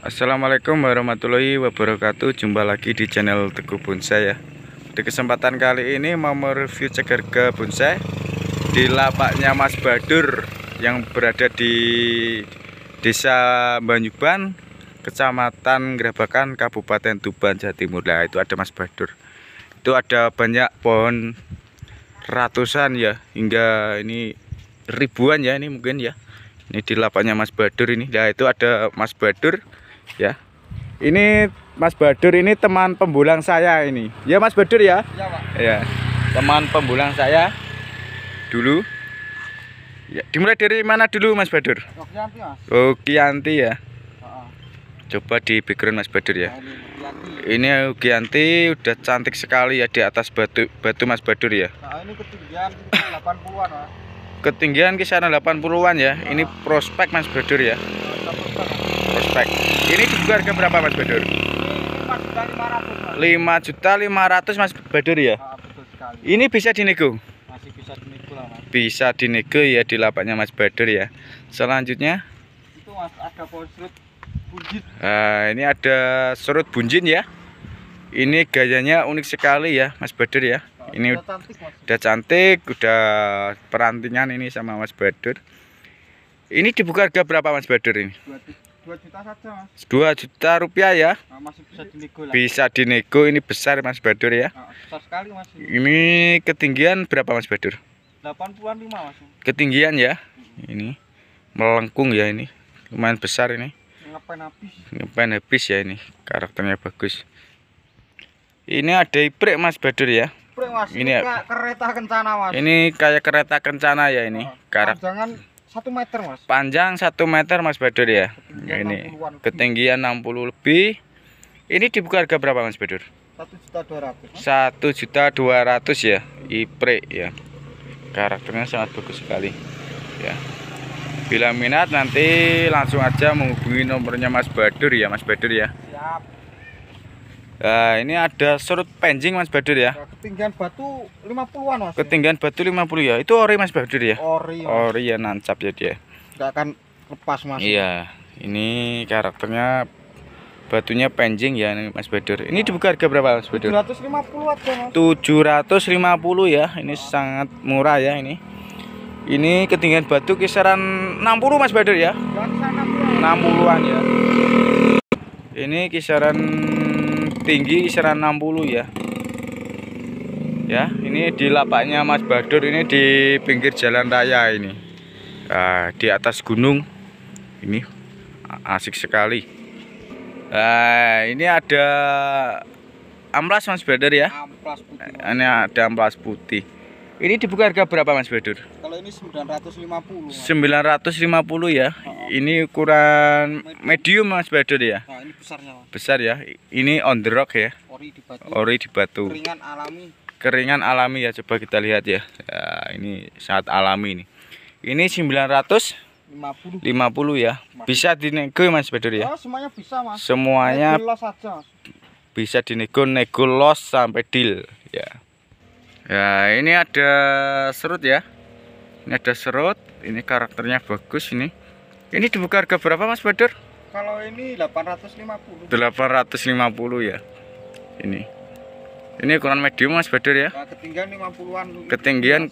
Assalamualaikum warahmatullahi wabarakatuh. Jumpa lagi di channel Teguh Bonsai ya. Di kesempatan kali ini mau mereview cek harga bonsai Di lapaknya Mas Badur Yang berada di Desa Banyuban Kecamatan Gerabakan Kabupaten Tuban Jawa Timur. Nah itu ada Mas Badur. Itu ada banyak pohon Ratusan ya Hingga ini ribuan ya ini mungkin ya. Ini di lapaknya Mas Badur ini. Nah itu ada Mas Badur ya. Ini Mas Badur ini teman pembulang saya ini. Ya Mas Badur ya? Iya, Pak. ya. Teman pembulang saya dulu. Ya dimulai dari mana dulu Mas Badur? Nokianti, Mas. oh ya. Coba di background Mas Badur ya. Nah, ini ini Kianti udah cantik sekali ya di atas batu batu Mas Badur ya. Nah, ini ketinggian 80-an, Mas. ketinggian kisaran 80-an ya. Ini prospek Mas Badur ya Prospek ini dibuka harga berapa Mas Badur 5 juta 500, Mas. 5 juta 500 Mas Badur ya Ah, betul sekali. ini bisa dinego Masih bisa dinego lah, Mas. bisa dinego ya di lapaknya Mas Badur ya selanjutnya Itu Mas ada serut bunjit. nah, ini ada serut bunjin ya ini gayanya unik sekali ya Mas Badur ya Nah, ini udah cantik, Mas. udah cantik udah perantingan ini sama Mas Badur ini dibuka harga berapa Mas Badur ini 2 juta saja, Mas. 2 juta rupiah ya Nah, masih bisa dinego lah. bisa dinego ini besar Mas Badur ya Nah, besar sekali, Mas. ini ketinggian berapa Mas Badur 80-an 5, Mas. ketinggian ya ini melengkung ya ini lumayan besar ini Ngapain habis? ngapain habis ya ini karakternya bagus ini ada ibrek Mas Badur ya Prek, Mas. Ini Ini, kayak kereta kencana, Mas. ini kayak kereta kencana ya ini Oh, karakter 1 meter, Mas. panjang 1 meter Mas Badur ya Ketinggian ini 60-an lebih. ketinggian 60 lebih ini dibuka harga berapa Mas Badur 1 juta 200, Mas. satu juta dua ratus ya iprek ya karakternya sangat bagus sekali ya bila minat nanti langsung aja menghubungi nomornya Mas Badur ya Mas Badur ya Siap. Nah ini ada serut penjing Mas Badur ya? Nah, ketinggian batu 50-an, Mas. ketinggian batu 50 ya? Itu ori Mas Badur ya? Ori, Mas. ori ya nancap ya dia. Nggak akan lepas mas. Iya ini karakternya batunya penjing ya ini Mas Badur. Ini dibuka harga berapa Mas Badur? 750 aja mas. 750 ya. Ini sangat murah ya ini. Ini ketinggian batu kisaran 60 Mas Badur ya? Jangan sana bro 60-an ya. Ini kisaran tinggi kisaran 60 ya. Ya ini di lapaknya Mas Badur ini di pinggir jalan raya ini. Nah, di atas gunung. Ini asik sekali. Nah, ini ada amplas Mas Badur ya? Amplas putih ini ada amplas putih ini dibuka harga berapa Mas Badur kalau ini 950 mas. 950 ya. Ini ukuran medium. Mas Badur ya? Nah ini besarnya mas. Besar ya. Ini on the rock ya? Ori di batu. Ori di batu. Keringan alami. Keringan alami ya coba kita lihat ya, ya ini sangat alami ini. Ini 950 50 ya. Bisa dinego Mas Badur ya? Oh semuanya bisa mas. Semuanya Ini los aja. bisa dinego nego los sampai deal ya ya ini ada serut ya. Ini ada serut ini karakternya bagus ini. Ini dibuka harga berapa Mas Badur kalau ini 850 850 ya. Ini. Ini ukuran medium Mas Badur ya. Nah, ketinggian 50-an ketinggian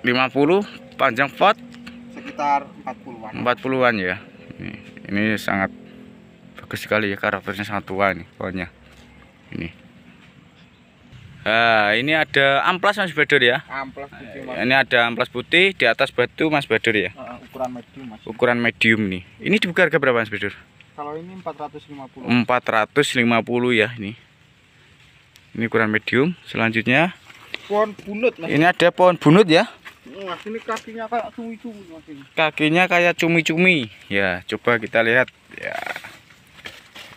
50 panjang pot sekitar 40-an 40-an ya. Ini, ini sangat bagus sekali ya karakternya sangat tua nih pokoknya ini Nah, ini ada amplas Mas Badur ya. amplas putih mas Ini ada amplas putih di atas batu Mas Badur ya. Nah, ukuran medium mas Ukuran medium nih. Ini dibuka harga berapa Mas Badur? kalau ini 450 450 ya ini. Ini ukuran medium. Selanjutnya pohon bunut mas ini ada pohon bunut ya. mas ini kakinya kayak cumi-cumi mas ini Kakinya kayak cumi-cumi. Ya, coba kita lihat. Ya.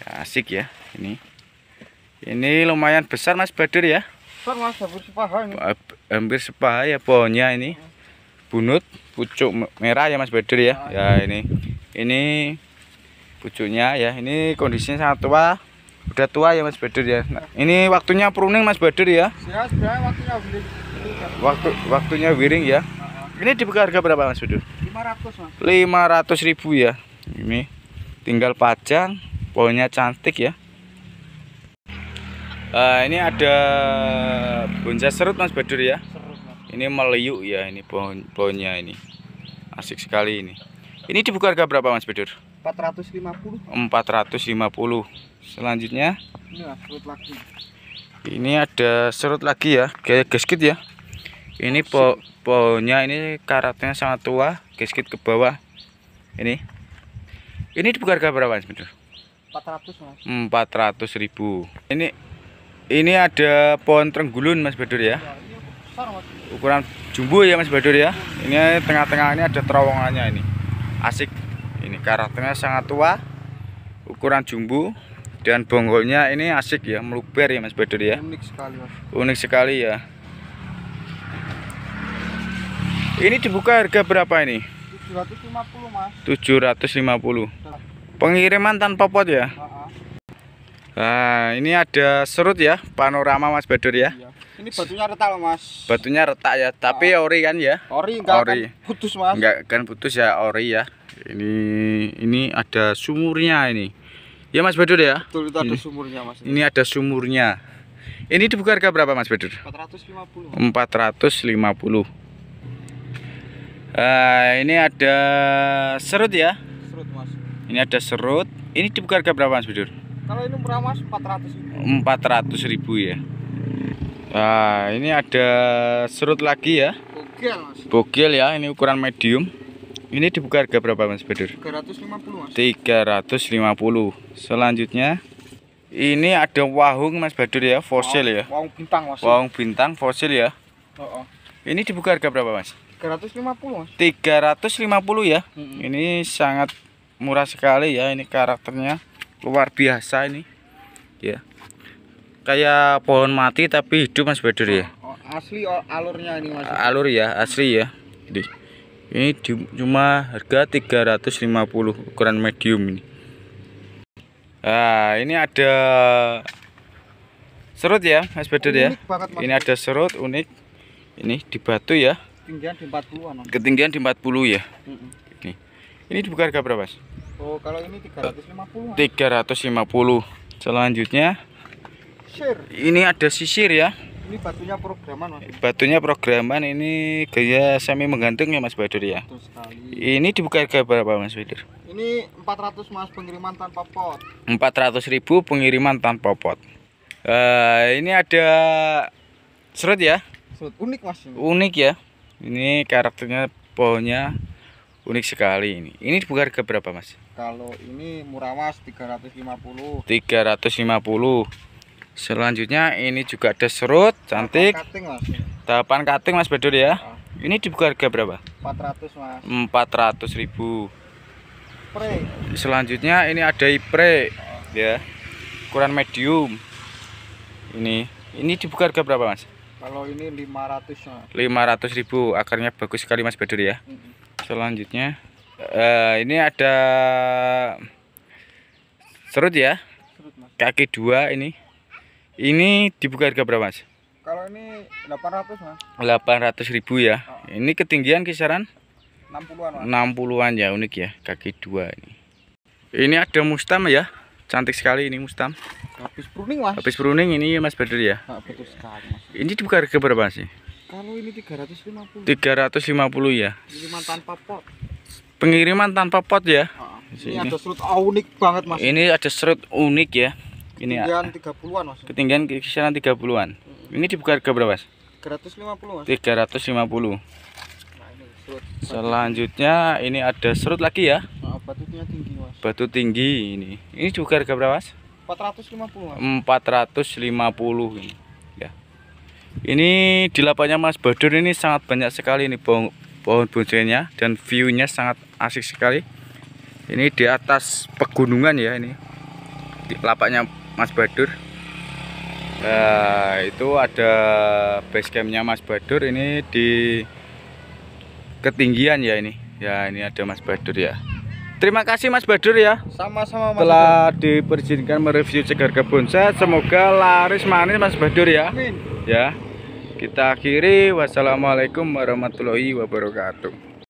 Ya, asik ya ini. Ini lumayan besar Mas Badur ya. Mas hampir sepaha ya pohonnya ini. Bunut, pucuk me- merah ya Mas Badur ya. Ya ini. Ini pucuknya ya. Ini kondisinya sangat tua. Udah tua ya Mas Badur ya. Nah, ini waktunya pruning Mas Badur ya. Ya. Waktu waktunya wiring ya. Ini dibuka harga berapa Mas Badur? 500 mas 500 ribu ya. Ini tinggal pajang pohonnya cantik ya Eh, ini ada bonsai serut mas Badur ya? Seru mas. ini meliuk ya ini pohon pohonnya ini. Asik sekali ini. Ini dibuka harga berapa mas Badur 450. 450 selanjutnya? Ini mas, serut lagi. ini ada serut lagi ya kayak gasket ya. Ini po pohonnya ini karatnya sangat tua gasket ke bawah. Ini. Ini dibuka harga berapa mas Badur 400 mas. 400 ribu. Ini ini ada pohon trenggulun mas Badur ya. Ukuran jumbo ya mas Badur ya. Ini tengah-tengah ini ada terowongannya ini. Asik. Ini karakternya sangat tua ukuran jumbo dan bonggolnya ini asik ya meluber ya mas Badur ya. Unik sekali mas. unik sekali ya. Ini dibuka harga berapa ini? 750 mas. 750 pengiriman tanpa pot ya. Nah ini ada serut ya panorama mas Badur ya Iya. Ini batunya retak mas. batunya retak ya tapi ori kan ya Ori enggak Ori. akan putus mas. enggak kan putus ya ori ya ini ini ada sumurnya ini ya mas Badur ya Betul itu ada Ini. sumurnya mas. ini ada sumurnya ini dibuka harga berapa mas Badur 450. 450 Ah, ini ada serut ya Serut mas. ini ada serut ini dibuka harga berapa mas Badur Kalau ini murah mas 400 400 ribu ya Nah, ini ada serut lagi ya Oke mas. bogel ya ini ukuran medium ini dibuka harga berapa mas Badur 350 mas. 350 selanjutnya ini ada wahung mas Badur ya fosil ya Wong bintang mas. wahung bintang fosil ya Oh, oh. ini dibuka harga berapa mas 350 mas. 350 ya Mm-mm. ini sangat murah sekali ya ini karakternya luar biasa ini. Ya. Kayak pohon mati tapi hidup mas Badur ya? Oh, asli oh, alurnya ini mas. alur ya asli ya. Ini ini cuma harga 350 ukuran medium ini. Nah ini ada serut ya mas Badur ya? Banget mas. ini ada serut unik. Ini di batu ya. Tinggian di 40-an mas. ketinggian di 40 ya? Mm-mm. ini dibuka harga berapa mas Oh kalau ini 350 mas. 350 selanjutnya Share. ini ada sisir ya Ini batunya programan mas. batunya programan ini gaya semi menggantung ya mas Badur ya Betul sekali. ini dibuka harga berapa mas Badur Ini 400 mas pengiriman tanpa pot. 400.000 pengiriman tanpa pot Eh, ini ada serut ya Serut unik mas ini. unik ya ini karakternya pohonnya unik sekali ini ini dibuka harga berapa mas Kalau ini murah mas 350. 350 selanjutnya ini juga ada serut cantik. Tahapan cutting mas. Badur ya. Ah, ini dibuka harga berapa? 400 mas. 400.000 Spray. selanjutnya ini ada ipre ya. Ukuran medium. Ini. Ini dibuka harga berapa mas? Kalau ini 500 mas. 500.000 akarnya bagus sekali mas Badur ya. Mm-mm. selanjutnya eh, ini ada serut ya Serut mas. kaki dua ini ini dibuka harga berapa mas Kalau ini 800 mas. 800.000 ya ini ketinggian kisaran 60-an mas. 60-an ya unik ya kaki dua ini ini ada mustam ya cantik sekali ini mustam Habis pruning mas. habis pruning ini mas Badur ya Ah, betul sekali mas. ini dibuka harga berapa sih Kalau ini 350. 350 ya Pengiriman tanpa pot. Pengiriman tanpa pot ya Ah, Sini. ini ada serut unik banget mas. ini ada serut unik ya ini Ketinggian 30-an mas. ketinggian kisaran 30-an ini dibuka harga berapa mas 350 mas. 350 Nah, ini serut. selanjutnya ini ada serut lagi ya Nah, tinggi mas. batu tinggi ini ini dibuka harga berapa mas 450 mas. 450 ini ya ini di lapaknya Mas Badur ini sangat banyak sekali ini pohon pohon bonsainya dan viewnya sangat asik sekali. Ini di atas pegunungan ya ini. Di lapaknya Mas Badur. Nah, itu ada base campnya Mas Badur. Ini di ketinggian ya ini. Ya ini ada Mas Badur ya. Terima kasih Mas Badur ya. Sama-sama mas. telah diperjinkan mereview cegar kebun. Saya semoga laris manis Mas Badur ya. Amin. ya. Kita akhiri. Wassalamualaikum warahmatullahi wabarakatuh